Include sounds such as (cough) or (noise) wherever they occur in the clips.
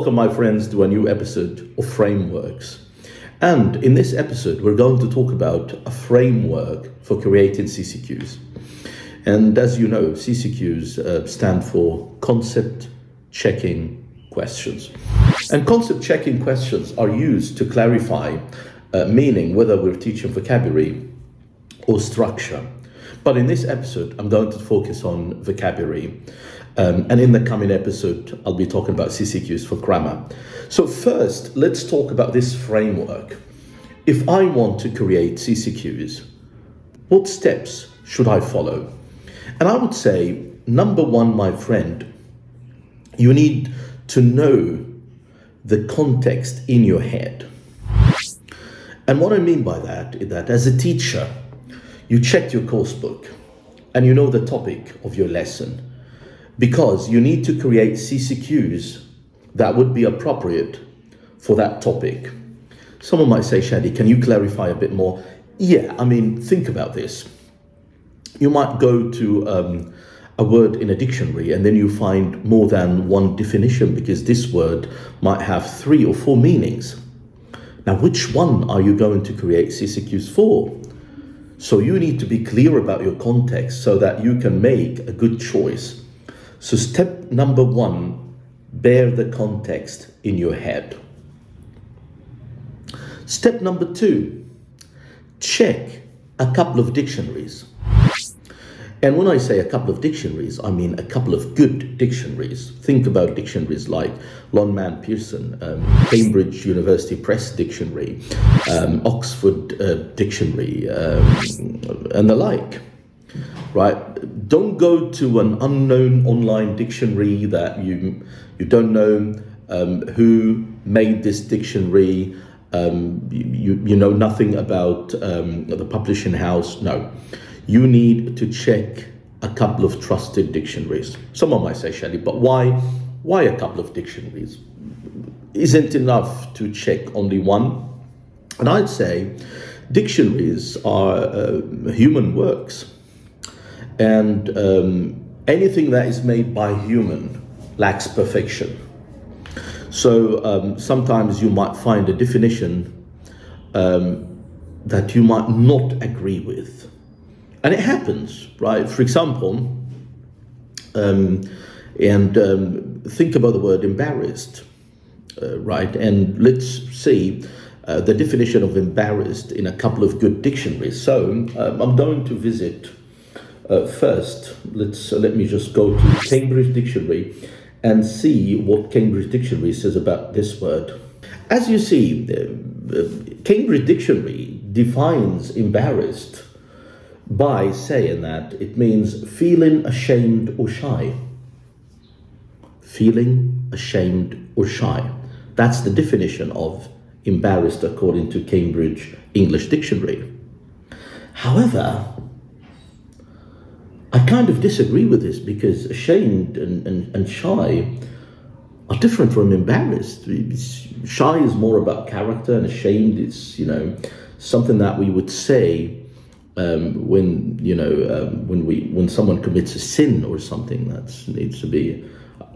Welcome, my friends, to a new episode of Frameworks. And in this episode, we're going to talk about a framework for creating CCQs. And as you know, CCQs uh, stand for Concept Checking Questions. And concept checking questions are used to clarify uh, meaning, whether we're teaching vocabulary or structure. But in this episode, I'm going to focus on vocabulary. Um, and in the coming episode, I'll be talking about CCQs for grammar. So, first, let's talk about this framework. If I want to create CCQs, what steps should I follow? And I would say, number one, my friend, you need to know the context in your head. And what I mean by that is that as a teacher, you checked your course book and you know the topic of your lesson because you need to create CCQs that would be appropriate for that topic. Someone might say, Shady, can you clarify a bit more? Yeah, I mean, think about this. You might go to um, a word in a dictionary and then you find more than one definition because this word might have three or four meanings. Now, which one are you going to create CCQs for? So you need to be clear about your context so that you can make a good choice. So step number one, bear the context in your head. Step number two, check a couple of dictionaries. And when I say a couple of dictionaries, I mean a couple of good dictionaries. Think about dictionaries like Longman Pearson, um, Cambridge University Press Dictionary, um, Oxford uh, Dictionary, um, and the like. Right? Don't go to an unknown online dictionary that you you don't know um, who made this dictionary. Um, you, you know nothing about um, the publishing house. No you need to check a couple of trusted dictionaries. Someone might say, Shady, but why, why a couple of dictionaries? Isn't enough to check only one? And I'd say dictionaries are uh, human works. And um, anything that is made by human lacks perfection. So um, sometimes you might find a definition um, that you might not agree with and it happens, right? For example, um, and um, think about the word embarrassed, uh, right? And let's see uh, the definition of embarrassed in a couple of good dictionaries. So um, I'm going to visit uh, first. Let's uh, let me just go to Cambridge Dictionary and see what Cambridge Dictionary says about this word. As you see, uh, Cambridge Dictionary defines embarrassed by saying that it means feeling ashamed or shy. Feeling ashamed or shy. That's the definition of embarrassed according to Cambridge English Dictionary. However, I kind of disagree with this because ashamed and, and, and shy are different from embarrassed. Shy is more about character and ashamed is, you know, something that we would say um, when you know um, when we when someone commits a sin or something that needs to be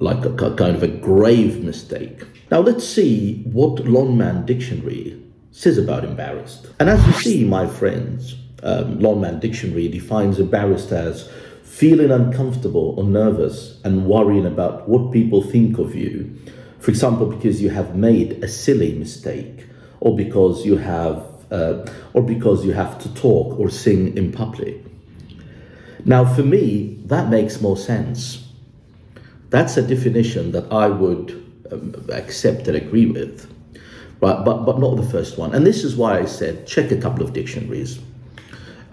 like a, a, kind of a grave mistake. Now let's see what Longman Dictionary says about embarrassed. And as you see, my friends, um, Longman Dictionary defines embarrassed as feeling uncomfortable or nervous and worrying about what people think of you. For example, because you have made a silly mistake or because you have uh, or because you have to talk or sing in public. Now, for me, that makes more sense. That's a definition that I would um, accept and agree with, but, but, but not the first one. And this is why I said check a couple of dictionaries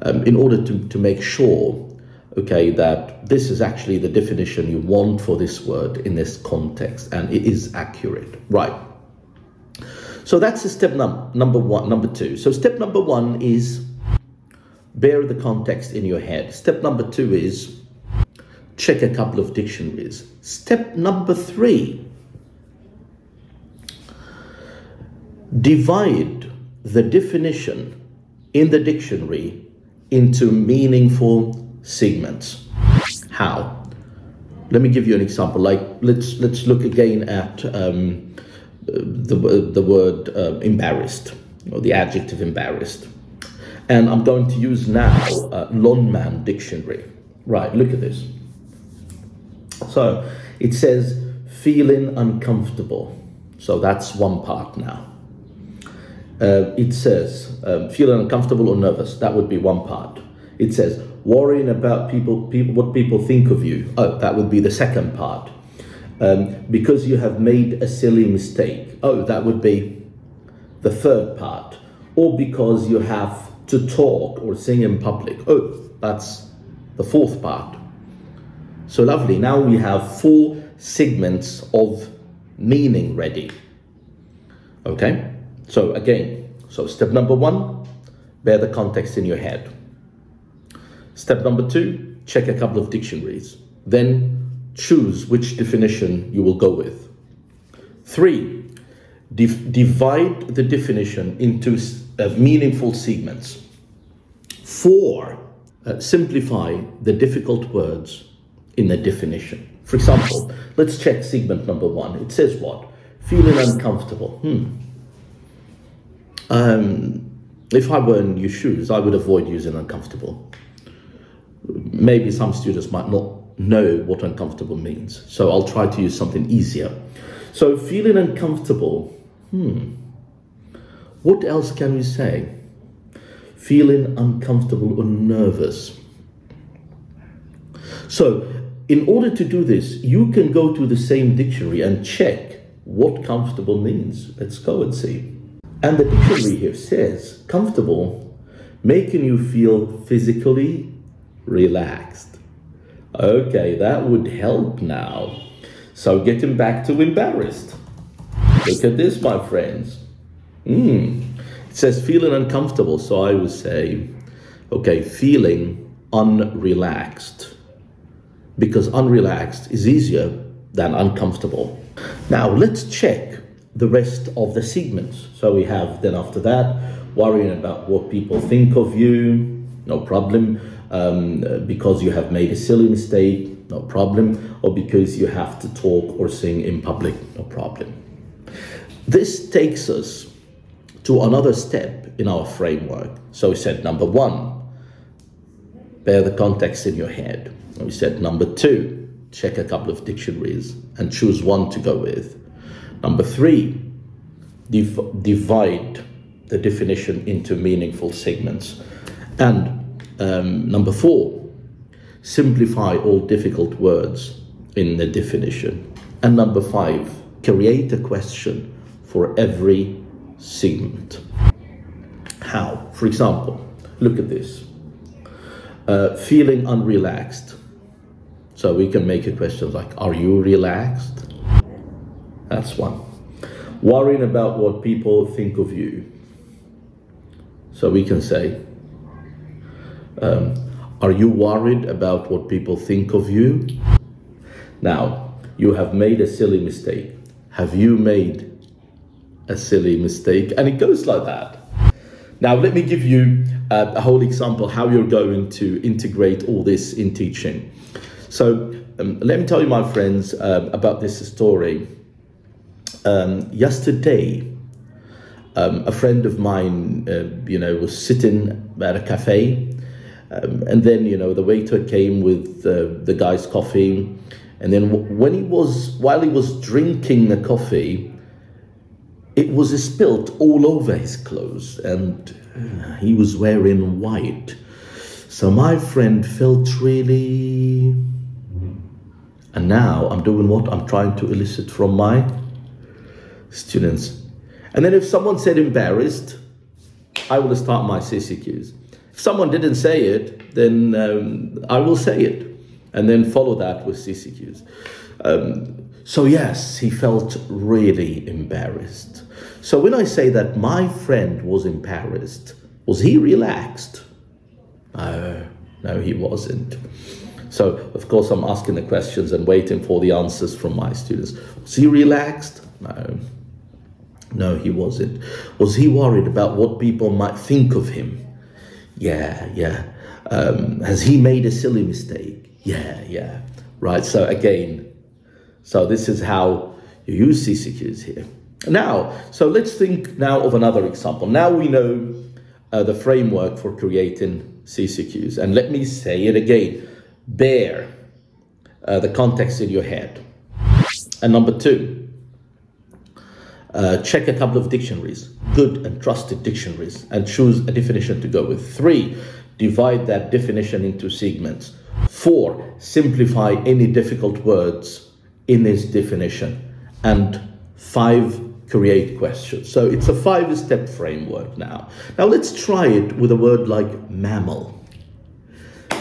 um, in order to, to make sure okay, that this is actually the definition you want for this word in this context and it is accurate. Right. So that's the step num number one, number two. So step number one is bear the context in your head. Step number two is check a couple of dictionaries. Step number three, divide the definition in the dictionary into meaningful segments. How? let me give you an example. Like let's let's look again at um, the the word uh, embarrassed or the adjective embarrassed, and I'm going to use now uh, Longman dictionary. Right, look at this. So it says feeling uncomfortable. So that's one part now. Uh, it says um, feeling uncomfortable or nervous. That would be one part. It says worrying about people, people, what people think of you. Oh, that would be the second part. Um, because you have made a silly mistake. Oh, that would be the third part. Or because you have to talk or sing in public. Oh, that's the fourth part. So lovely. Now we have four segments of meaning ready. Okay? So again, so step number one, bear the context in your head. Step number two, check a couple of dictionaries. Then choose which definition you will go with. Three, div divide the definition into uh, meaningful segments. Four, uh, simplify the difficult words in the definition. For example, let's check segment number one. It says what? Feeling uncomfortable. Hmm. Um, if I were in your shoes, I would avoid using uncomfortable maybe some students might not know what uncomfortable means. So I'll try to use something easier. So feeling uncomfortable, hmm, what else can we say? Feeling uncomfortable or nervous. So in order to do this, you can go to the same dictionary and check what comfortable means. Let's go and see. And the dictionary here says comfortable, making you feel physically relaxed. Okay, that would help now. So getting back to embarrassed. Look at this, my friends. Hmm. It says feeling uncomfortable, so I would say, okay, feeling unrelaxed. Because unrelaxed is easier than uncomfortable. Now let's check the rest of the segments. So we have then after that, worrying about what people think of you, no problem um, because you have made a silly mistake, no problem, or because you have to talk or sing in public, no problem. This takes us to another step in our framework. So we said number one, bear the context in your head. We said number two, check a couple of dictionaries and choose one to go with. Number three, div divide the definition into meaningful segments. And um, number four, simplify all difficult words in the definition. And number five, create a question for every segment. How? For example, look at this. Uh, feeling unrelaxed. So we can make a question like, are you relaxed? That's one. Worrying about what people think of you. So we can say, um, are you worried about what people think of you? Now, you have made a silly mistake. Have you made a silly mistake? And it goes like that. Now, let me give you uh, a whole example how you're going to integrate all this in teaching. So, um, let me tell you, my friends, uh, about this story. Um, yesterday, um, a friend of mine, uh, you know, was sitting at a cafe um, and then, you know, the waiter came with uh, the guy's coffee. And then when he was, while he was drinking the coffee, it was spilt all over his clothes and uh, he was wearing white. So my friend felt really. And now I'm doing what? I'm trying to elicit from my students. And then if someone said embarrassed, I will start my CCQs. If someone didn't say it, then um, I will say it, and then follow that with CCQs. Um, so yes, he felt really embarrassed. So when I say that my friend was embarrassed, was he relaxed? No, no, he wasn't. So of course I'm asking the questions and waiting for the answers from my students. Was he relaxed? No. No, he wasn't. Was he worried about what people might think of him? Yeah, yeah. Um, has he made a silly mistake? Yeah, yeah. right? So again, so this is how you use CCQs here. Now, so let's think now of another example. Now we know uh, the framework for creating CCQs. And let me say it again, bear uh, the context in your head. And number two, uh, check a couple of dictionaries, good and trusted dictionaries, and choose a definition to go with. Three, divide that definition into segments. Four, simplify any difficult words in this definition. And five, create questions. So it's a five step framework now. Now let's try it with a word like mammal.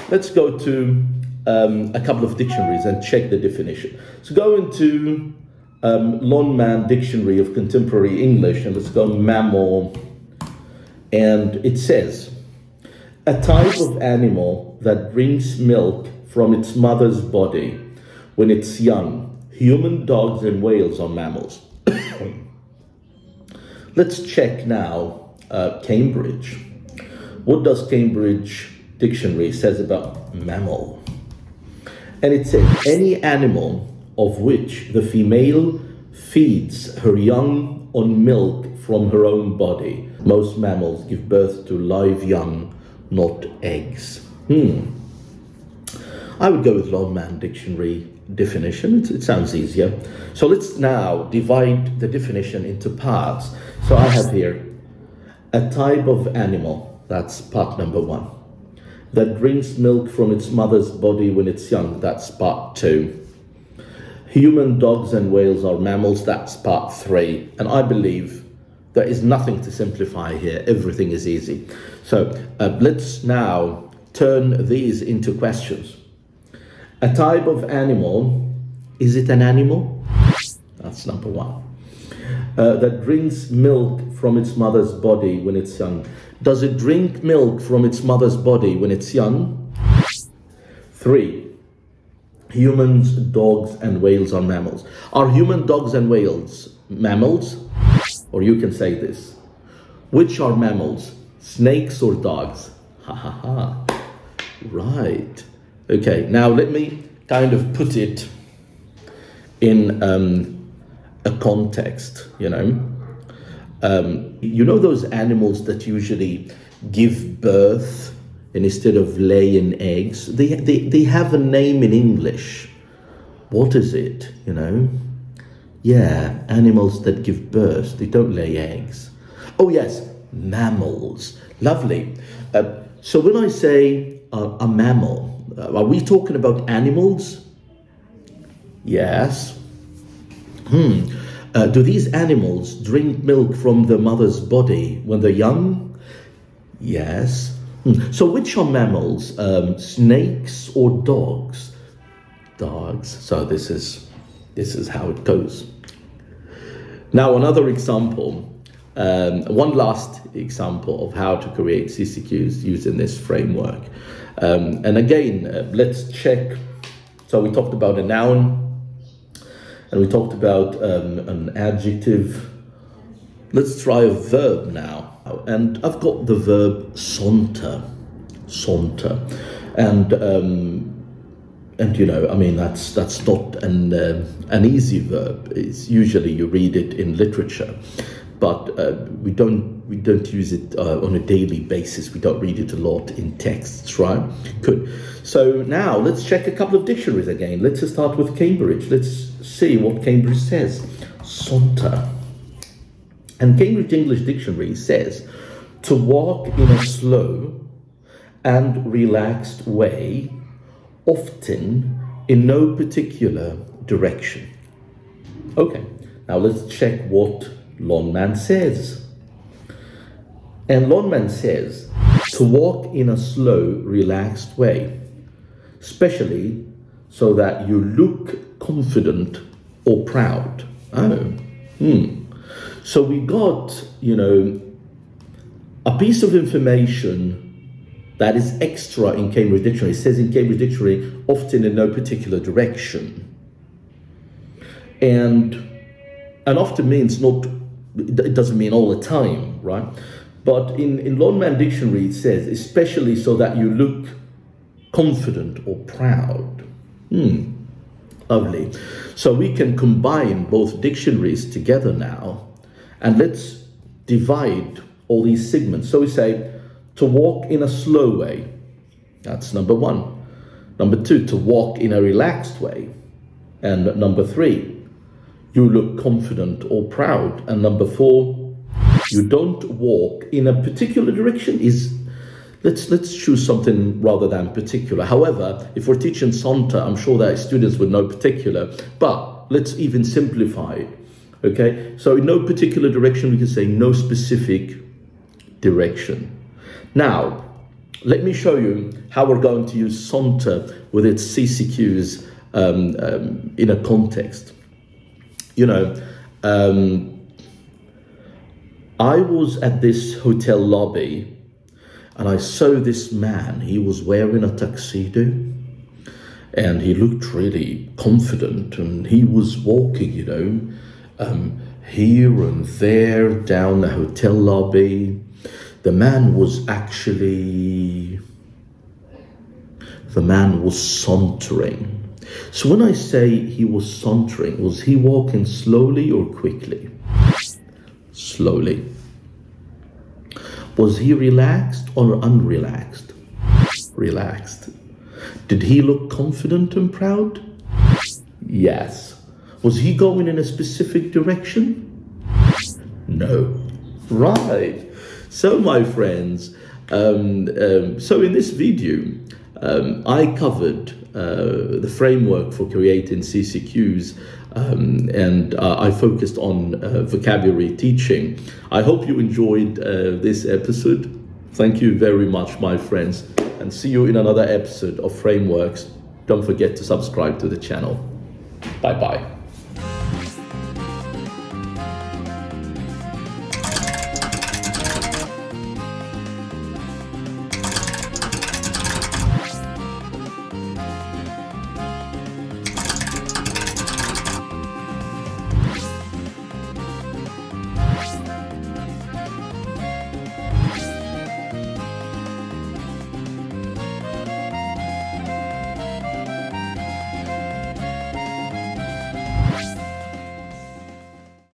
Let's go to um, a couple of dictionaries and check the definition. So go into um, Longman Dictionary of Contemporary English and it's called mammal. And it says, a type of animal that drinks milk from its mother's body when it's young. Human dogs and whales are mammals. (coughs) Let's check now uh, Cambridge. What does Cambridge Dictionary says about mammal? And it says any animal of which the female feeds her young on milk from her own body. Most mammals give birth to live young, not eggs. Hmm. I would go with Longman Dictionary definition. It, it, sounds easier. So let's now divide the definition into parts. So I have here a type of animal, that's part number one, that drinks milk from its mother's body when it's young, that's part two. Human dogs and whales are mammals, that's part three. And I believe there is nothing to simplify here, everything is easy. So uh, let's now turn these into questions. A type of animal, is it an animal? That's number one. Uh, that drinks milk from its mother's body when it's young. Does it drink milk from its mother's body when it's young? Three, humans, dogs, and whales are mammals. Are human dogs and whales mammals? Or you can say this. Which are mammals, snakes or dogs? Ha ha ha. Right. Okay, now let me kind of put it in um, a context, you know. Um, you know those animals that usually give birth and instead of laying eggs, they, they, they have a name in English. What is it, you know? Yeah, animals that give birth, they don't lay eggs. Oh yes, mammals. Lovely. Uh, so when I say uh, a mammal, uh, are we talking about animals? Yes. Hmm. Uh, do these animals drink milk from the mother's body when they're young? Yes. Hmm. So which are mammals? Um, snakes or dogs? Dogs. So this is this is how it goes. Now another example. Um, one last example of how to create CCQs using this framework. Um, and again, uh, let's check. So we talked about a noun and we talked about um, an adjective. Let's try a verb now. And I've got the verb saunter, saunter. And um, and you know, I mean, that's that's not an uh, an easy verb. It's usually you read it in literature, but uh, we don't we don't use it uh, on a daily basis. We don't read it a lot in texts, right? Good. So now let's check a couple of dictionaries again. Let's start with Cambridge. Let's see what Cambridge says. Saunter. And Cambridge English Dictionary says to walk in a slow and relaxed way, often in no particular direction. Okay, now let's check what Longman says. And Longman says to walk in a slow, relaxed way, especially so that you look confident or proud. Oh, hmm. So we got, you know, a piece of information that is extra in Cambridge Dictionary. It says in Cambridge Dictionary, often in no particular direction. And, and often means not it doesn't mean all the time, right? But in, in Longman Dictionary, it says, especially so that you look confident or proud. Hmm. Lovely. So we can combine both dictionaries together now and let's divide all these segments. So we say to walk in a slow way. That's number one. Number two, to walk in a relaxed way. And number three, you look confident or proud. And number four, you don't walk in a particular direction is let's let's choose something rather than particular. However, if we're teaching saunter, I'm sure that students would know particular, but let's even simplify it. Okay, so in no particular direction, we can say no specific direction. Now, let me show you how we're going to use saunter with its CCQs um, um, in a context. You know, um, I was at this hotel lobby and I saw this man. He was wearing a tuxedo and he looked really confident and he was walking, you know, um, here and there down the hotel lobby. The man was actually, the man was sauntering. So when I say he was sauntering, was he walking slowly or quickly? Slowly. Was he relaxed or unrelaxed? Relaxed. Did he look confident and proud? Yes. Was he going in a specific direction? No. Right. So, my friends, um, um, so in this video, um, I covered uh, the framework for creating CCQs um, and uh, I focused on uh, vocabulary teaching. I hope you enjoyed uh, this episode. Thank you very much, my friends, and see you in another episode of Frameworks. Don't forget to subscribe to the channel. Bye bye.